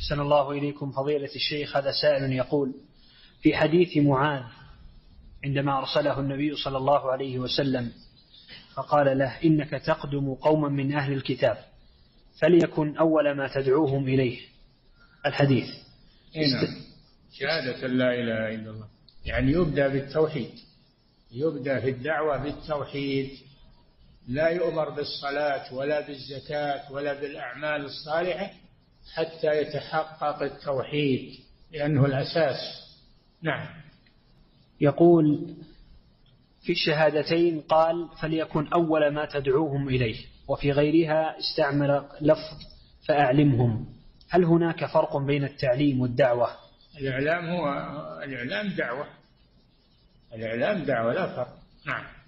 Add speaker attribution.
Speaker 1: أحسن الله إليكم فضيلة الشيخ. هذا سائل يقول في حديث معاذ عندما أرسله النبي صلى الله عليه وسلم فقال له إنك تقدم قوما من أهل الكتاب فليكن أول ما تدعوهم إليه. الحديث.
Speaker 2: نعم. شهادة لا إله إلا الله. يعني يبدأ بالتوحيد. يبدأ في الدعوة بالتوحيد. لا يؤمر بالصلاة ولا بالزكاة ولا بالأعمال الصالحة. حتى يتحقق التوحيد لأنه الأساس. نعم.
Speaker 1: يقول في الشهادتين قال فليكن أول ما تدعوهم إليه وفي غيرها استعمل لفظ فأعلمهم. هل هناك فرق بين التعليم والدعوة؟
Speaker 2: الإعلام هو الإعلام دعوة. الإعلام دعوة لا فرق. نعم.